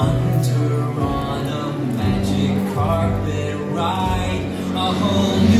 Under on a magic carpet ride, a whole